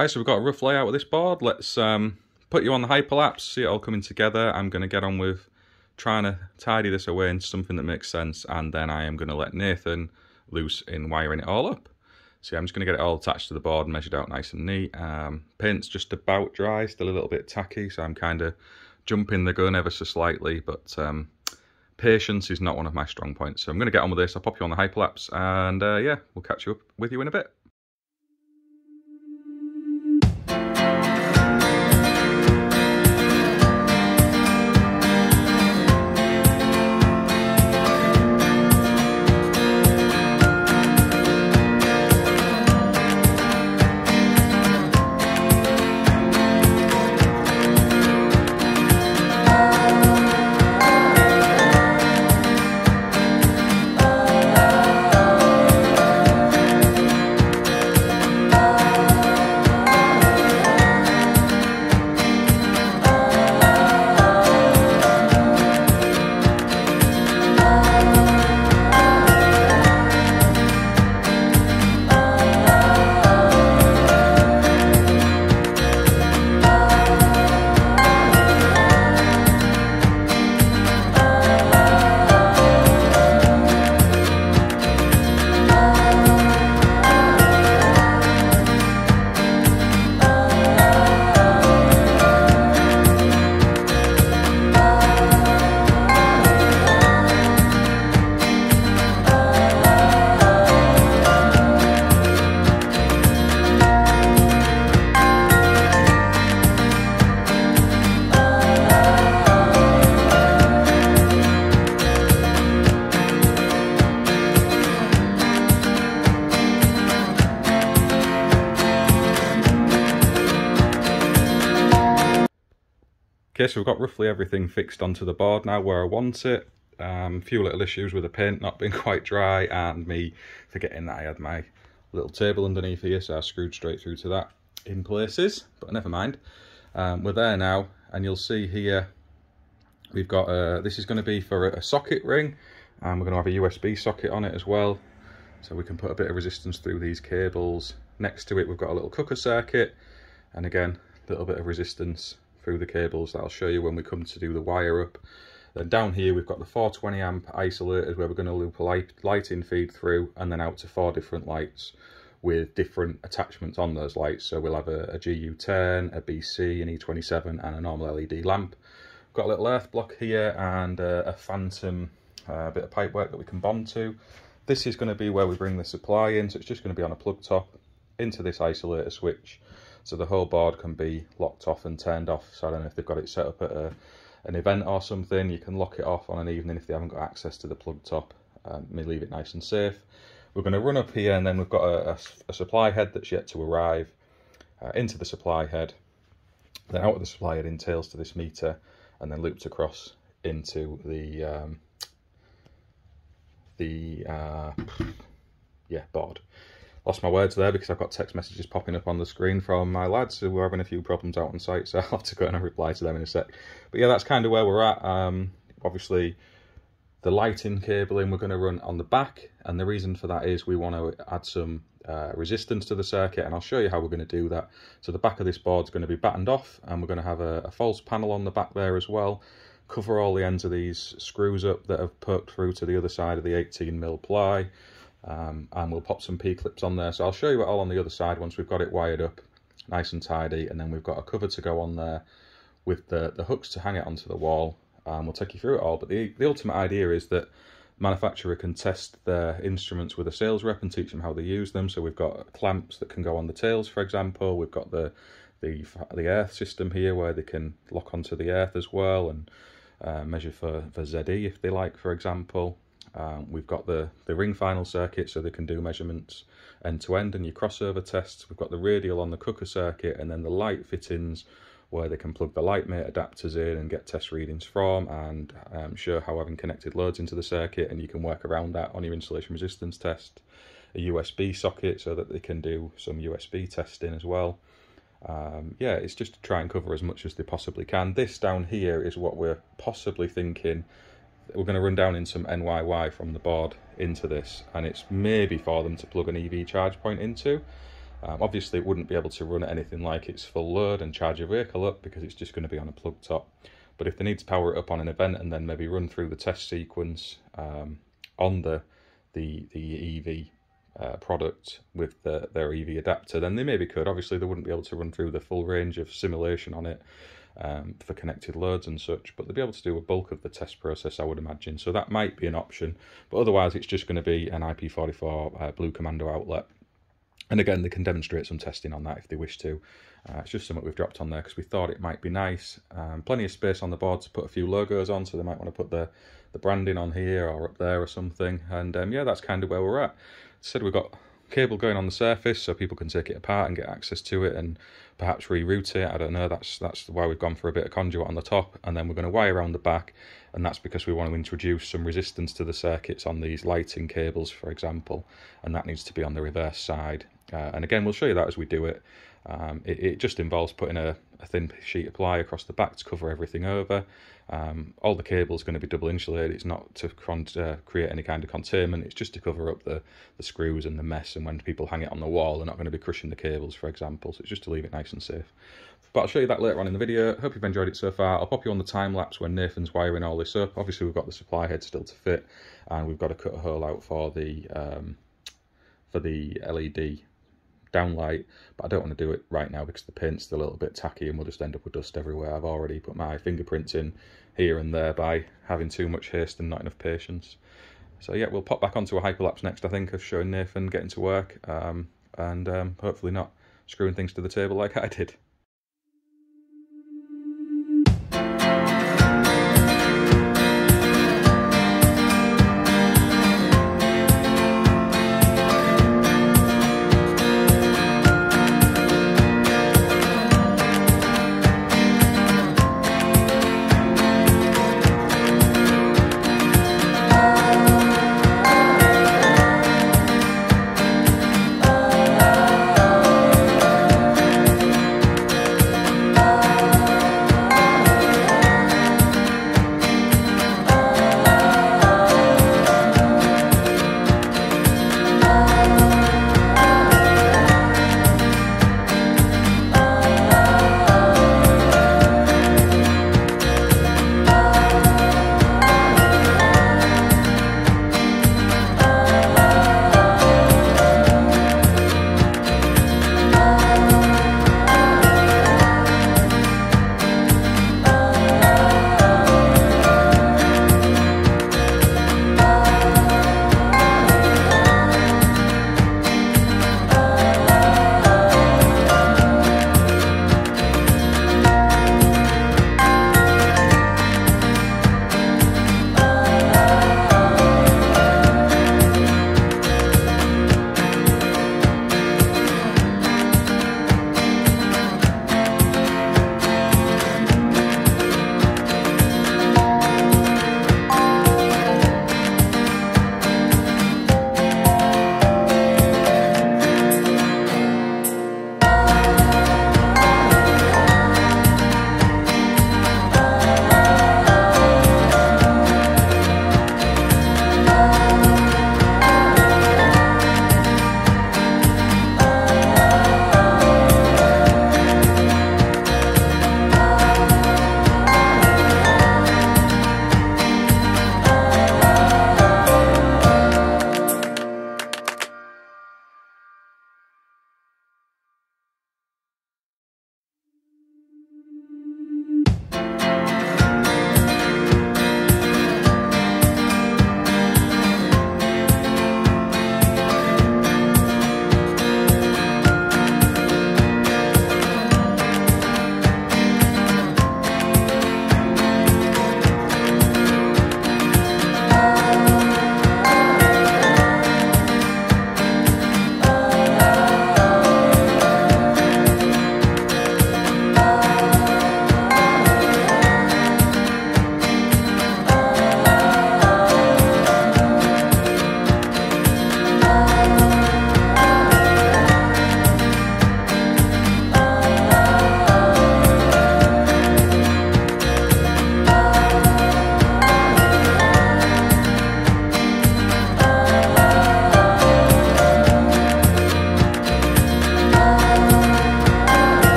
Right, so we've got a rough layout of this board. Let's um, put you on the hyperlapse, see it all coming together. I'm going to get on with trying to tidy this away into something that makes sense, and then I am going to let Nathan loose in wiring it all up. So I'm just going to get it all attached to the board and measured out nice and neat. Um, paint's just about dry, still a little bit tacky, so I'm kind of jumping the gun ever so slightly, but um, patience is not one of my strong points. So I'm going to get on with this. I'll pop you on the hyperlapse, and uh, yeah, we'll catch you up with you in a bit. So we've got roughly everything fixed onto the board now where I want it. Um, a few little issues with the paint not being quite dry and me forgetting that I had my little table underneath here, so I screwed straight through to that in places, but never mind. Um, we're there now, and you'll see here we've got a, this is going to be for a, a socket ring, and we're going to have a USB socket on it as well, so we can put a bit of resistance through these cables. Next to it, we've got a little cooker circuit, and again, a little bit of resistance through the cables that I'll show you when we come to do the wire up. Then down here we've got the 420 amp isolators where we're going to loop a light, lighting feed through and then out to four different lights with different attachments on those lights. So we'll have a, a GU10, a BC, an E27 and a normal LED lamp. We've got a little earth block here and a, a phantom uh, bit of pipework that we can bond to. This is going to be where we bring the supply in, so it's just going to be on a plug top into this isolator switch so the whole board can be locked off and turned off. So I don't know if they've got it set up at a, an event or something. You can lock it off on an evening if they haven't got access to the plug top. Um, leave it nice and safe. We're going to run up here and then we've got a, a, a supply head that's yet to arrive uh, into the supply head then out of the supply head in tails to this meter and then looped across into the um, the uh, yeah board lost my words there because I've got text messages popping up on the screen from my lads who are having a few problems out on site, so I'll have to go and reply to them in a sec. But yeah, that's kind of where we're at. Um, obviously, the lighting cabling we're going to run on the back, and the reason for that is we want to add some uh, resistance to the circuit, and I'll show you how we're going to do that. So the back of this board is going to be battened off, and we're going to have a, a false panel on the back there as well. Cover all the ends of these screws up that have poked through to the other side of the 18mm ply um, and we'll pop some P-clips on there. So I'll show you it all on the other side once we've got it wired up nice and tidy and then we've got a cover to go on there with the, the hooks to hang it onto the wall and we'll take you through it all. But the, the ultimate idea is that manufacturer can test their instruments with a sales rep and teach them how they use them. So we've got clamps that can go on the tails, for example. We've got the the the earth system here where they can lock onto the earth as well and uh, measure for, for ZE if they like, for example. Um, we've got the, the ring final circuit so they can do measurements end to end and your crossover tests. We've got the radial on the cooker circuit and then the light fittings where they can plug the LightMate adapters in and get test readings from and um, show how having connected loads into the circuit and you can work around that on your insulation resistance test. A USB socket so that they can do some USB testing as well. Um, yeah, it's just to try and cover as much as they possibly can. This down here is what we're possibly thinking we're going to run down in some NYY from the board into this and it's maybe for them to plug an EV charge point into Um, obviously, it wouldn't be able to run anything like its full load and charge your vehicle up because it's just going to be on a plug top. But if they need to power it up on an event and then maybe run through the test sequence um, on the the the EV uh, product with the, their EV adapter, then they maybe could. Obviously, they wouldn't be able to run through the full range of simulation on it um, for connected loads and such, but they'll be able to do a bulk of the test process, I would imagine. So that might be an option, but otherwise, it's just going to be an IP44 uh, Blue Commando outlet. And again, they can demonstrate some testing on that if they wish to. Uh, it's just something we've dropped on there because we thought it might be nice. Um, plenty of space on the board to put a few logos on, so they might want to put the, the branding on here or up there or something. And um, yeah, that's kind of where we're at. Said we've got cable going on the surface so people can take it apart and get access to it and perhaps reroute it. I don't know. That's that's why we've gone for a bit of conduit on the top, and then we're going to wire around the back, and that's because we want to introduce some resistance to the circuits on these lighting cables, for example, and that needs to be on the reverse side. Uh, and again, we'll show you that as we do it. Um, it, it, just involves putting a, a, thin sheet of ply across the back to cover everything over. Um, all the cables going to be double insulated. It's not to uh, create any kind of containment. It's just to cover up the, the screws and the mess. And when people hang it on the wall, they're not going to be crushing the cables, for example. So it's just to leave it nice and safe. But I'll show you that later on in the video. Hope you've enjoyed it so far. I'll pop you on the time lapse when Nathan's wiring all this up. Obviously, we've got the supply head still to fit, and we've got to cut a hole out for the um, for the LED downlight, but I don't want to do it right now because the paint's still a little bit tacky and we'll just end up with dust everywhere. I've already put my fingerprints in here and there by having too much haste and not enough patience. So yeah, we'll pop back onto a hyperlapse next, I think, of showing Nathan getting to work um, and um, hopefully not screwing things to the table like I did.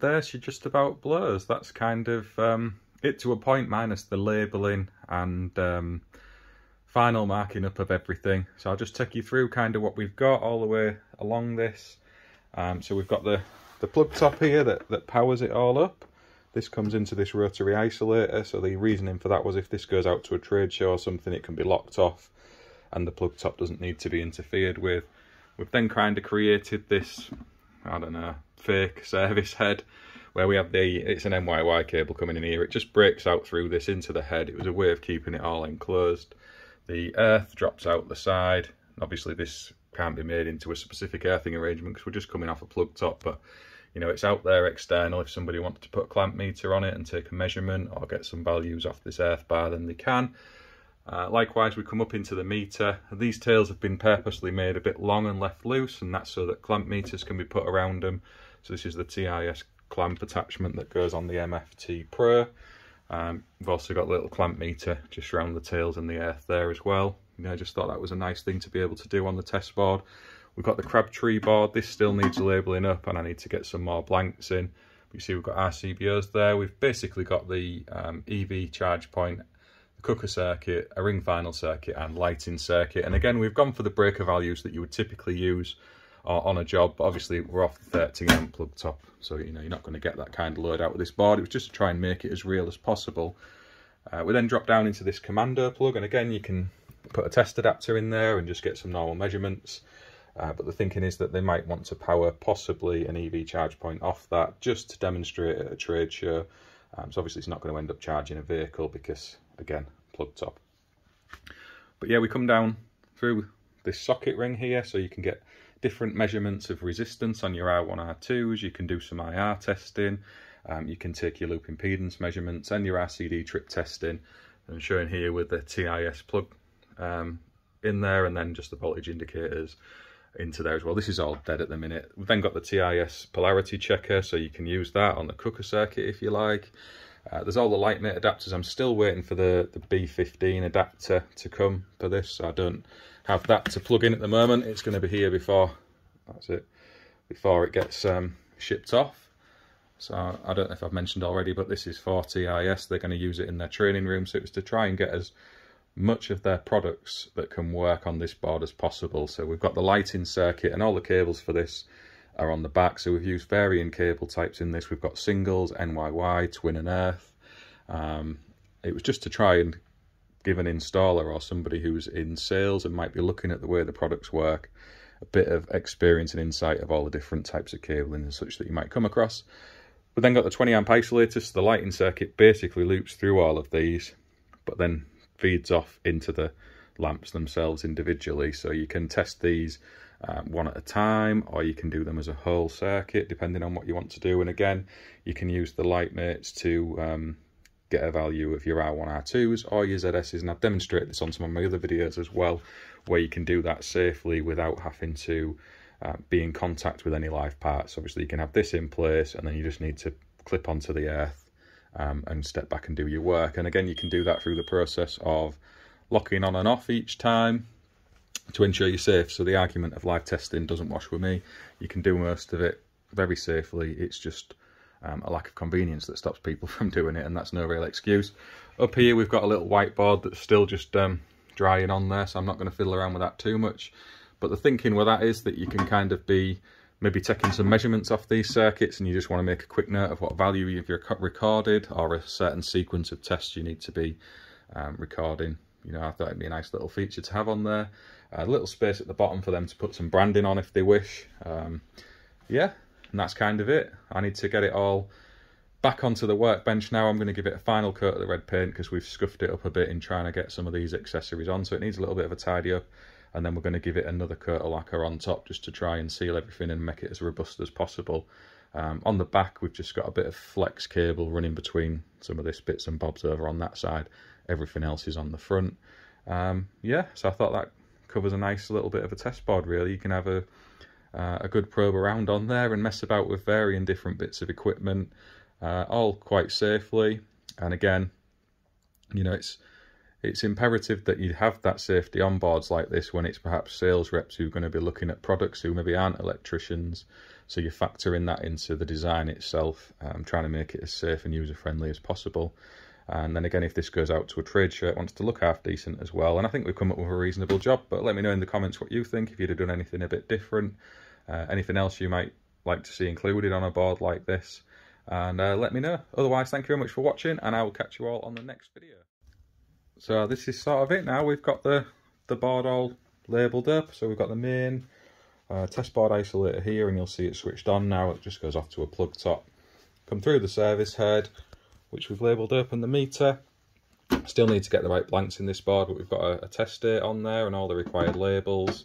There she just about blurs. That's kind of um, it to a point minus the labelling and um, final marking up of everything. So I'll just take you through kind of what we've got all the way along this. Um, so we've got the, the plug top here that, that powers it all up. This comes into this rotary isolator, so the reasoning for that was if this goes out to a trade show or something, it can be locked off and the plug top doesn't need to be interfered with. We've then kind of created this, I don't know, fake service head where we have the, it's an NYY cable coming in here. It just breaks out through this into the head. It was a way of keeping it all enclosed. The earth drops out the side. Obviously this can't be made into a specific earthing arrangement because we're just coming off a plug top, but you know, it's out there external. If somebody wanted to put a clamp meter on it and take a measurement or get some values off this earth bar, then they can. Uh, likewise, we come up into the meter. These tails have been purposely made a bit long and left loose, and that's so that clamp meters can be put around them. So this is the TIS clamp attachment that goes on the MFT Pro. Um, we've also got a little clamp meter just around the tails and the earth there as well. You know, I just thought that was a nice thing to be able to do on the test board. We've got the Crabtree board. This still needs labelling up and I need to get some more blanks in. You see we've got RCBOs there. We've basically got the um, EV charge point, the cooker circuit, a ring final circuit and lighting circuit. And again, we've gone for the breaker values that you would typically use on a job. But obviously, we're off the 13 amp plug top. So, you know, you're not going to get that kind of load out with this board. It was just to try and make it as real as possible. Uh, we then drop down into this commando plug. And again, you can put a test adapter in there and just get some normal measurements. Uh, but the thinking is that they might want to power possibly an EV charge point off that just to demonstrate at a trade show. Um, so obviously it's not going to end up charging a vehicle because, again, plug top. But yeah, we come down through this socket ring here so you can get different measurements of resistance on your R1, R2s. You can do some IR testing. Um, you can take your loop impedance measurements and your RCD trip testing. And showing here with the TIS plug um, in there and then just the voltage indicators into there as well. This is all dead at the minute. We've then got the TIS polarity checker, so you can use that on the cooker circuit if you like. Uh, there's all the Lightmate adapters. I'm still waiting for the, the B15 adapter to come for this. So I don't have that to plug in at the moment. It's going to be here before, that's it, before it gets um, shipped off. So I don't know if I've mentioned already, but this is for TIS. They're going to use it in their training room. So it was to try and get as much of their products that can work on this board as possible. So we've got the lighting circuit and all the cables for this are on the back. So we've used varying cable types in this. We've got singles, NYY, twin and earth. Um, it was just to try and give an installer or somebody who's in sales and might be looking at the way the products work a bit of experience and insight of all the different types of cabling and such that you might come across. We've then got the 20 amp isolators. So the lighting circuit basically loops through all of these, but then feeds off into the lamps themselves individually. So you can test these um, one at a time or you can do them as a whole circuit depending on what you want to do. And again, you can use the Lightmates to um, get a value of your R1, R2s or your ZSs. And I've demonstrated this on some of my other videos as well, where you can do that safely without having to uh, be in contact with any live parts. Obviously, you can have this in place and then you just need to clip onto the earth um, and step back and do your work. And again, you can do that through the process of locking on and off each time to ensure you're safe. So the argument of live testing doesn't wash with me. You can do most of it very safely. It's just um, a lack of convenience that stops people from doing it, and that's no real excuse. Up here, we've got a little whiteboard that's still just um, drying on there, so I'm not going to fiddle around with that too much. But the thinking with that is that you can kind of be maybe taking some measurements off these circuits and you just want to make a quick note of what value you've recorded or a certain sequence of tests you need to be um, recording. You know, I thought it'd be a nice little feature to have on there. A little space at the bottom for them to put some branding on if they wish. Um, yeah, and that's kind of it. I need to get it all back onto the workbench now. I'm going to give it a final coat of the red paint because we've scuffed it up a bit in trying to get some of these accessories on. So it needs a little bit of a tidy up and then we're going to give it another coat of lacquer on top just to try and seal everything and make it as robust as possible. Um, on the back we've just got a bit of flex cable running between some of this bits and bobs over on that side. Everything else is on the front. Um, yeah, so I thought that covers a nice little bit of a test board really. You can have a, uh, a good probe around on there and mess about with varying different bits of equipment, uh, all quite safely. And again, you know, it's it's imperative that you have that safety on boards like this when it's perhaps sales reps who are going to be looking at products who maybe aren't electricians So you're factoring that into the design itself, um, trying to make it as safe and user-friendly as possible. And then again, if this goes out to a trade show, it wants to look half decent as well. And I think we've come up with a reasonable job, but let me know in the comments what you think, if you'd have done anything a bit different, uh, anything else you might like to see included on a board like this. And uh, let me know. Otherwise, thank you very much for watching, and I will catch you all on the next video. So this is sort of it now. We've got the, the board all labelled up. So we've got the main uh, test board isolator here, and you'll see it switched on now. It just goes off to a plug top. Come through the service head, which we've labelled up, and the meter. Still need to get the right blanks in this board, but we've got a, a test date on there and all the required labels.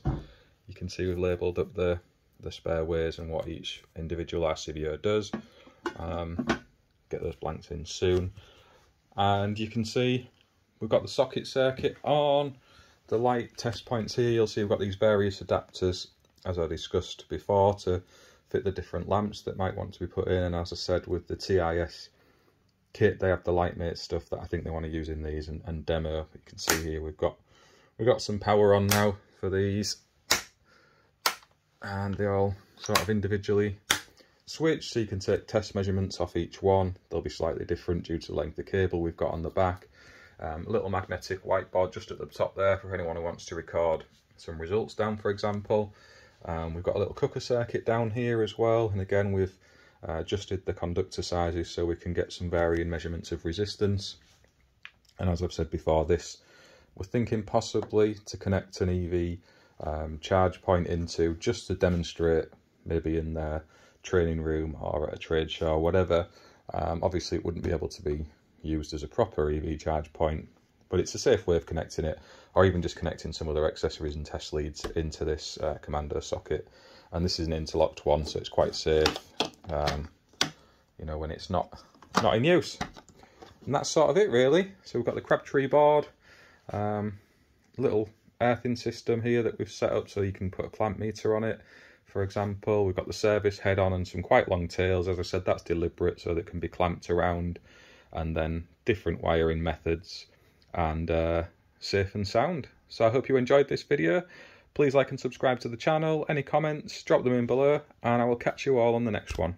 You can see we've labelled up the, the spare ways and what each individual RCBO does. Um, get those blanks in soon. And you can see we've got the socket circuit on. The light test points here, you'll see we've got these various adapters, as I discussed before, to fit the different lamps that might want to be put in. And as I said, with the TIS kit, they have the Lightmate stuff that I think they want to use in these and, and demo. You can see here we've got we've got some power on now for these, and they all sort of individually switch so you can take test measurements off each one. They'll be slightly different due to the length of cable we've got on the back. Um, a little magnetic whiteboard just at the top there for anyone who wants to record some results down, for example. Um, we've got a little cooker circuit down here as well, and again we've uh, adjusted the conductor sizes so we can get some varying measurements of resistance. And as I've said before, this we're thinking possibly to connect an EV um, charge point into just to demonstrate maybe in their training room or at a trade show or whatever. Um, obviously, it wouldn't be able to be used as a proper EV charge point, but it's a safe way of connecting it, or even just connecting some other accessories and test leads into this uh, commando socket. And this is an interlocked one, so it's quite safe, um, you know, when it's not not in use. And that's sort of it, really. So we've got the Crabtree board, um, little earthing system here that we've set up so you can put a clamp meter on it for example. We've got the service head on and some quite long tails. As I said, that's deliberate so that can be clamped around and then different wiring methods and uh, safe and sound. So I hope you enjoyed this video. Please like and subscribe to the channel. Any comments, drop them in below and I will catch you all on the next one.